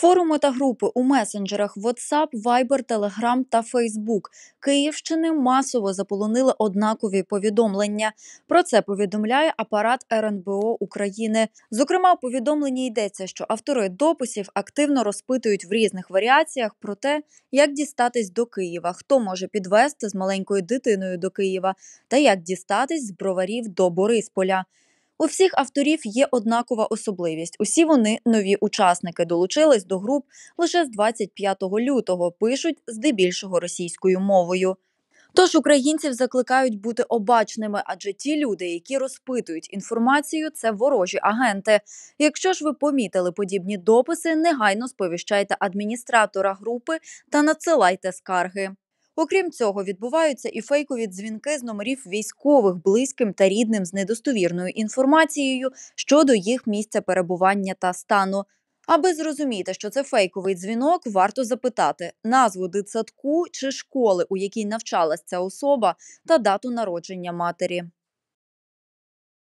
Форуми та групи у месенджерах WhatsApp, Viber, Telegram та Facebook Київщини масово заполонили однакові повідомлення. Про це повідомляє апарат РНБО України. Зокрема, у повідомленні йдеться, що автори дописів активно розпитують в різних варіаціях про те, як дістатись до Києва, хто може підвести з маленькою дитиною до Києва, та як дістатись з броварів до Борисполя. У всіх авторів є однакова особливість. Усі вони нові учасники долучились до груп лише з 25 лютого. Пишуть здебільшого російською мовою. Тож українців закликають бути обачними, адже ті люди, які розпитують інформацію, це ворожі агенти. Якщо ж ви помітили подібні дописи, негайно сповіщайте адміністратора групи та надсилайте скарги. Окрім цього, відбуваються і фейкові дзвінки з номерів військових близьким та рідним з недостовірною інформацією щодо їх місця перебування та стану. Аби зрозуміти, що це фейковий дзвінок, варто запитати назву дитсадку чи школи, у якій навчалась ця особа, та дату народження матері.